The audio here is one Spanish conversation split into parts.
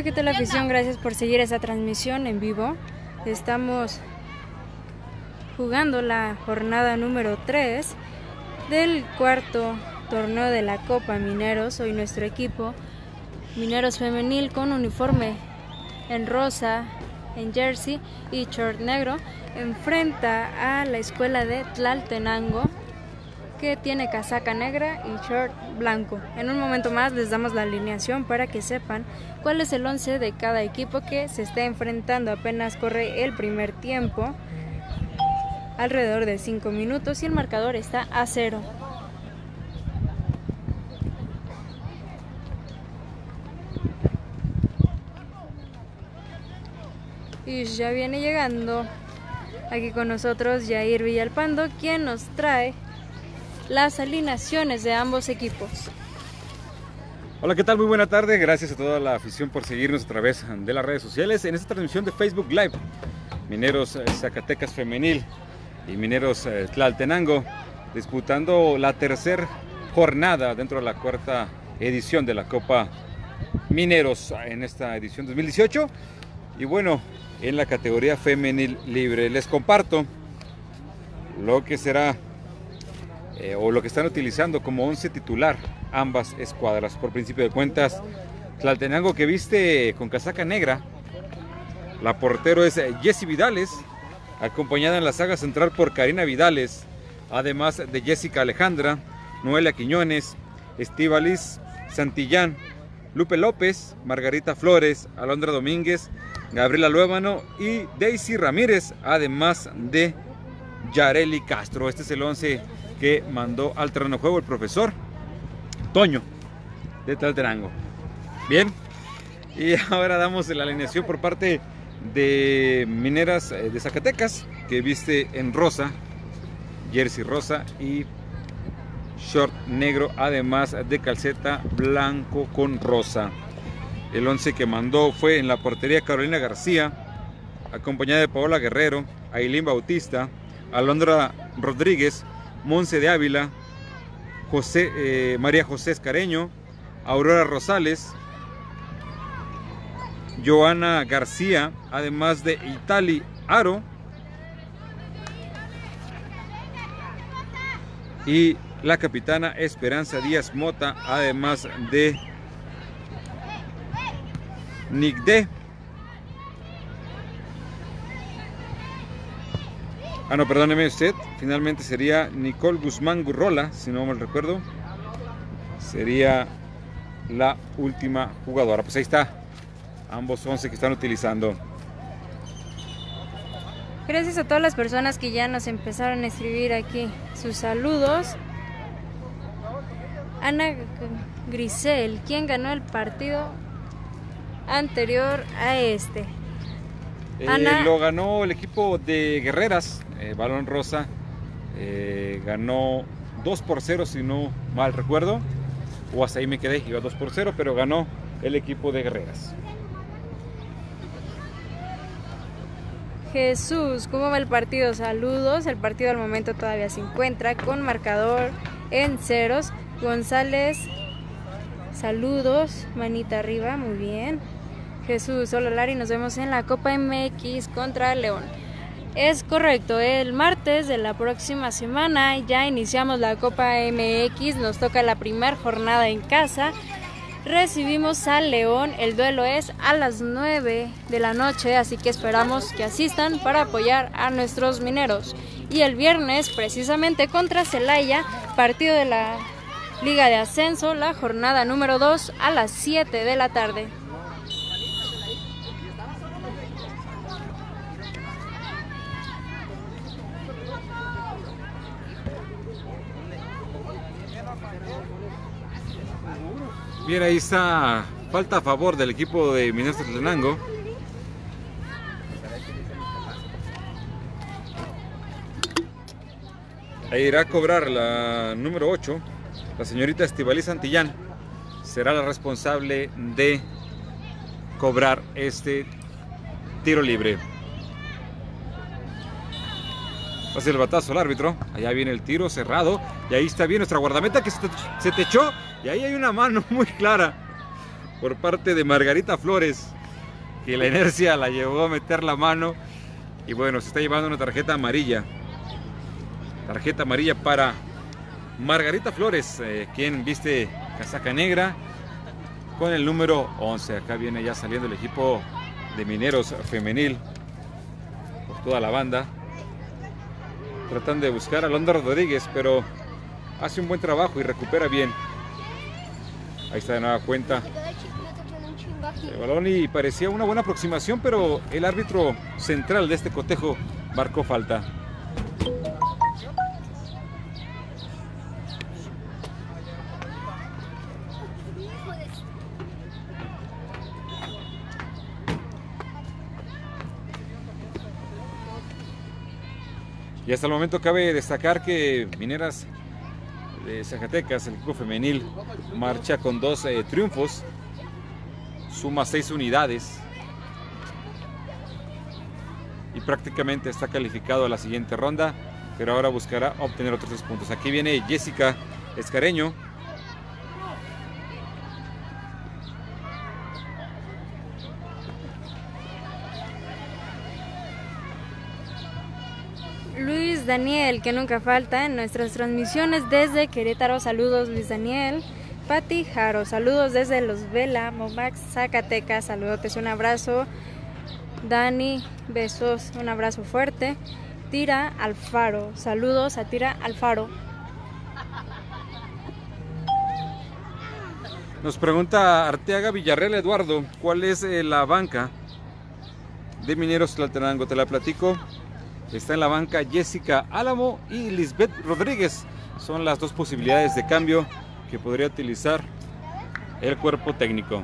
Hola, ¿qué tal afición? Gracias por seguir esa transmisión en vivo. Estamos jugando la jornada número 3 del cuarto torneo de la Copa Mineros. Hoy nuestro equipo Mineros Femenil con uniforme en rosa, en jersey y short negro enfrenta a la escuela de Tlaltenango que tiene casaca negra y short blanco. En un momento más les damos la alineación para que sepan cuál es el 11 de cada equipo que se está enfrentando. Apenas corre el primer tiempo, alrededor de 5 minutos y el marcador está a cero. Y ya viene llegando aquí con nosotros Jair Villalpando, quien nos trae las alineaciones de ambos equipos. Hola, ¿qué tal? Muy buena tarde. Gracias a toda la afición por seguirnos a través de las redes sociales en esta transmisión de Facebook Live. Mineros eh, Zacatecas Femenil y Mineros eh, Tlaltenango disputando la tercera jornada dentro de la cuarta edición de la Copa Mineros en esta edición 2018. Y bueno, en la categoría femenil libre les comparto lo que será eh, o lo que están utilizando como 11 titular ambas escuadras. Por principio de cuentas, Tlaltenango que viste con casaca negra. La portero es Jessy Vidales, acompañada en la saga central por Karina Vidales, además de Jessica Alejandra, Noelia Quiñones, Estivalis Santillán, Lupe López, Margarita Flores, Alondra Domínguez, Gabriela Luébano y Daisy Ramírez, además de Yareli Castro. Este es el 11 que mandó al terreno juego el profesor Toño de Talterango. Bien, y ahora damos la alineación por parte de Mineras eh, de Zacatecas, que viste en rosa, jersey rosa y short negro, además de calceta blanco con rosa. El 11 que mandó fue en la portería Carolina García, acompañada de Paola Guerrero, Ailín Bautista, Alondra Rodríguez, Monse de Ávila, eh, María José Escareño, Aurora Rosales, Joana García, además de Itali Aro y la capitana Esperanza Díaz Mota, además de Nigde. Ah, no, perdóneme usted. Finalmente sería Nicole Guzmán Gurrola, si no mal recuerdo. Sería la última jugadora. Pues ahí está. Ambos 11 que están utilizando. Gracias a todas las personas que ya nos empezaron a escribir aquí sus saludos. Ana Grisel, ¿quién ganó el partido anterior a este? Eh, lo ganó el equipo de Guerreras, eh, Balón Rosa. Eh, ganó 2 por 0, si no mal recuerdo. O hasta ahí me quedé, iba 2 por 0, pero ganó el equipo de Guerreras. Jesús, ¿cómo va el partido? Saludos. El partido al momento todavía se encuentra con marcador en ceros. González, saludos. Manita arriba, muy bien. Jesús, hola Lari, nos vemos en la Copa MX contra León. Es correcto, el martes de la próxima semana ya iniciamos la Copa MX, nos toca la primera jornada en casa. Recibimos a León, el duelo es a las 9 de la noche, así que esperamos que asistan para apoyar a nuestros mineros. y el viernes precisamente contra Celaya, partido de la Liga de Ascenso, la jornada número 2 a las 7 de la tarde. Bien, ahí está falta a favor del equipo de Mineros Tlatenango. Ahí irá a cobrar la número 8, la señorita Estivaliz Santillán. Será la responsable de cobrar este tiro libre. Hace el batazo al árbitro. Allá viene el tiro cerrado. Y ahí está bien nuestra guardameta que se te echó. Y ahí hay una mano muy clara por parte de Margarita Flores. Que la inercia la llevó a meter la mano. Y bueno, se está llevando una tarjeta amarilla. Tarjeta amarilla para Margarita Flores, eh, quien viste casaca negra con el número 11. Acá viene ya saliendo el equipo de Mineros Femenil por toda la banda. Tratan de buscar a Londra Rodríguez, pero hace un buen trabajo y recupera bien. Ahí está de nueva cuenta el balón y parecía una buena aproximación, pero el árbitro central de este cotejo marcó falta. Y hasta el momento cabe destacar que Mineras de Zacatecas, el equipo femenil, marcha con dos eh, triunfos, suma seis unidades y prácticamente está calificado a la siguiente ronda, pero ahora buscará obtener otros tres puntos. Aquí viene Jessica Escareño, Daniel, que nunca falta en nuestras transmisiones desde Querétaro. Saludos, Luis Daniel. Pati Jaro, saludos desde Los Vela, Momax, Zacatecas. Saludos, un abrazo. Dani, besos, un abrazo fuerte. Tira Alfaro, saludos a Tira Alfaro. Nos pregunta Arteaga Villarreal Eduardo, ¿cuál es eh, la banca de Mineros Tlaltenango? Te la platico. Está en la banca Jessica Álamo y Lisbeth Rodríguez. Son las dos posibilidades de cambio que podría utilizar el cuerpo técnico.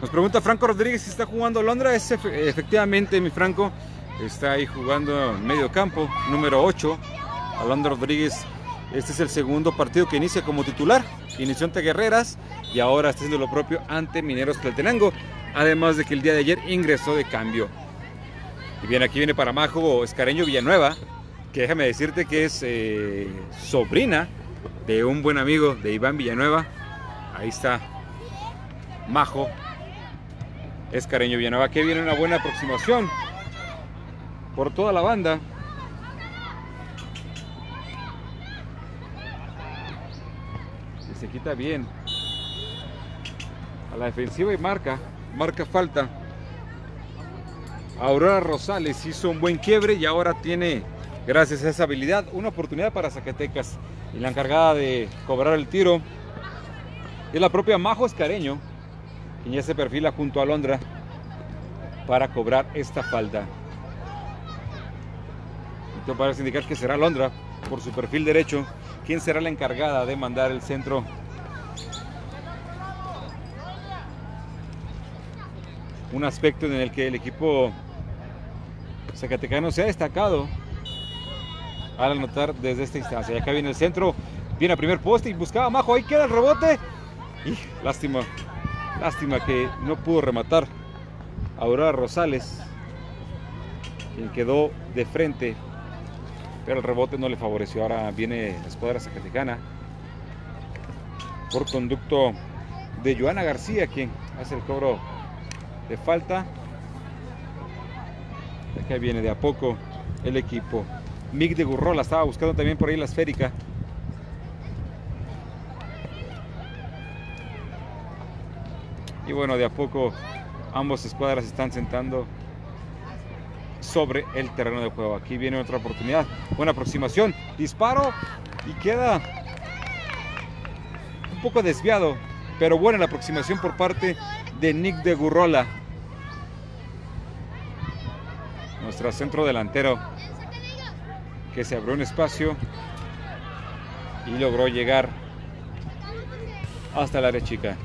Nos pregunta Franco Rodríguez si está jugando Londra. Es efectivamente, mi Franco, está ahí jugando en medio campo, número 8. Alondra Rodríguez este es el segundo partido que inicia como titular. Inició ante Guerreras y ahora está haciendo lo propio ante Mineros Tlaltenango. Además de que el día de ayer ingresó de cambio. Y bien, aquí viene para Majo Escareño Villanueva, que déjame decirte que es eh, sobrina de un buen amigo de Iván Villanueva. Ahí está Majo Escareño Villanueva, que viene una buena aproximación por toda la banda. Bien. A la defensiva y marca, marca falta. Aurora Rosales hizo un buen quiebre y ahora tiene, gracias a esa habilidad, una oportunidad para Zacatecas. Y la encargada de cobrar el tiro es la propia Majo Escareño, quien ya se perfila junto a Londra para cobrar esta falta. Esto parece indicar que será Londra por su perfil derecho quién será la encargada de mandar el centro. Un aspecto en el que el equipo zacatecano se ha destacado al anotar desde esta instancia. Y acá viene el centro, viene a primer poste y buscaba Majo, ahí queda el rebote. Y lástima, lástima que no pudo rematar Aurora Rosales, quien quedó de frente pero el rebote no le favoreció. Ahora viene la escuadra zacatecana por conducto de Joana García, quien hace el cobro de falta. Acá viene de a poco el equipo. Mick de Gurrola estaba buscando también por ahí la esférica. Y bueno, de a poco ambos escuadras están sentando sobre el terreno de juego. Aquí viene otra oportunidad. Buena aproximación. Disparo y queda un poco desviado. Pero buena la aproximación por parte de Nick de Gurrola. Nuestro centro delantero que se abrió un espacio y logró llegar hasta el área chica.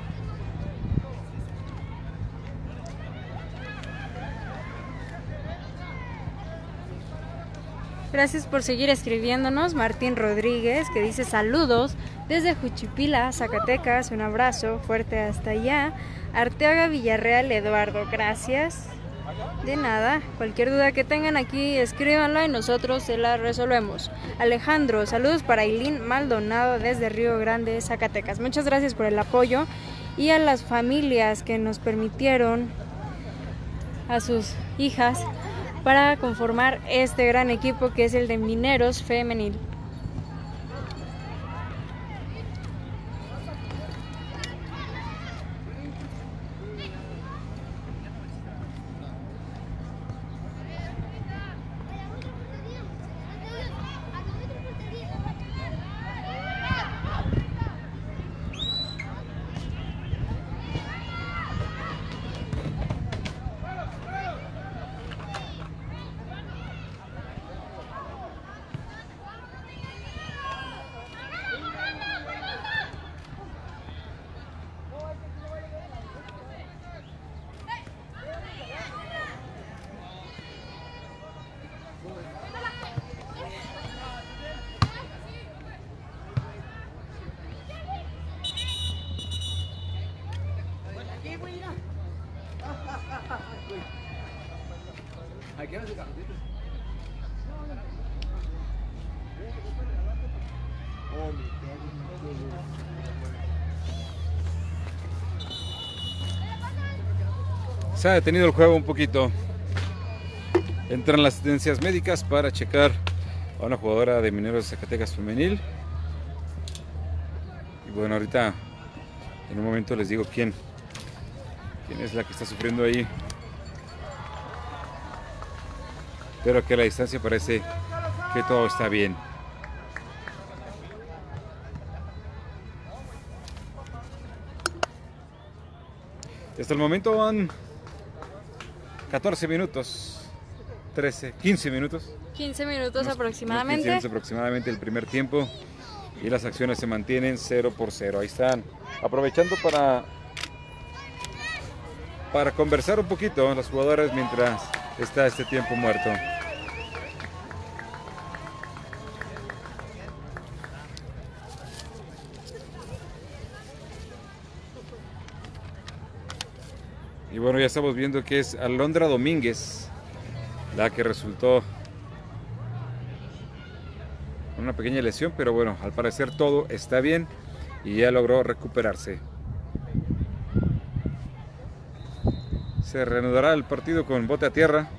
Gracias por seguir escribiéndonos. Martín Rodríguez, que dice saludos desde Juchipila, Zacatecas. Un abrazo fuerte hasta allá. Arteaga Villarreal, Eduardo, gracias. De nada, cualquier duda que tengan aquí, escríbanla y nosotros se la resolvemos. Alejandro, saludos para Ailín Maldonado desde Río Grande, Zacatecas. Muchas gracias por el apoyo y a las familias que nos permitieron a sus hijas para conformar este gran equipo que es el de Mineros Femenil. Se ha detenido el juego un poquito. Entran las asistencias médicas para checar a una jugadora de Mineros de Zacatecas femenil. Y bueno, ahorita en un momento les digo quién, quién es la que está sufriendo ahí. Pero que a la distancia parece que todo está bien. Hasta el momento van 14 minutos, 13, 15 minutos. 15 minutos Unos- aproximadamente. unos 15 minutos aproximadamente el primer tiempo y las acciones se mantienen 0 por 0. Ahí están aprovechando para para conversar un poquito las jugadoras mientras está este tiempo muerto. Bueno, ya estamos viendo que es Alondra Domínguez la que resultó una pequeña lesión, pero bueno, al parecer todo está bien y ya logró recuperarse. Se reanudará el partido con bote a tierra.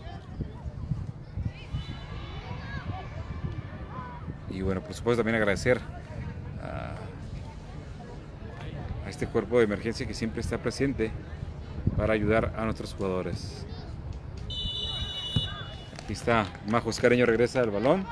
Y bueno, por supuesto también agradecer a, a este cuerpo de emergencia que siempre está presente para ayudar a nuestros jugadores. Aquí está Majo Escareño, regresa al balón.